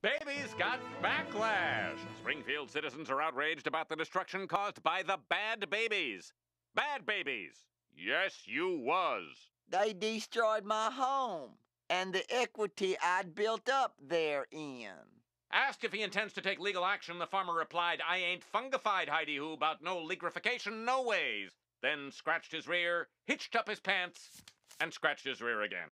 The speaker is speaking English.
Babies got backlash. Springfield citizens are outraged about the destruction caused by the bad babies. Bad babies. Yes, you was. They destroyed my home and the equity I'd built up therein. Asked if he intends to take legal action, the farmer replied, I ain't fungified, Heidi Who about no legrification, no ways. Then scratched his rear, hitched up his pants, and scratched his rear again.